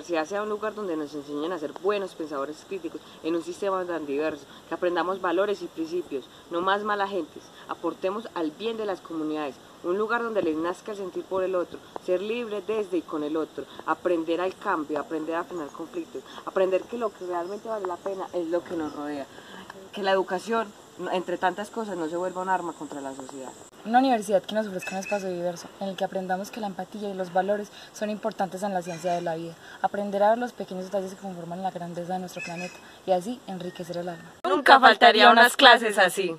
universidad sea un lugar donde nos enseñen a ser buenos pensadores críticos en un sistema tan diverso, que aprendamos valores y principios, no más mala gentes, aportemos al bien de las comunidades, un lugar donde les nazca sentir por el otro, ser libre desde y con el otro, aprender al cambio, aprender a frenar conflictos, aprender que lo que realmente vale la pena es lo que nos rodea, que la educación, entre tantas cosas, no se vuelva un arma contra la sociedad. Una universidad que nos ofrezca un espacio diverso, en el que aprendamos que la empatía y los valores son importantes en la ciencia de la vida, aprender a ver los pequeños detalles que conforman la grandeza de nuestro planeta y así enriquecer el alma. Nunca faltaría unas clases así.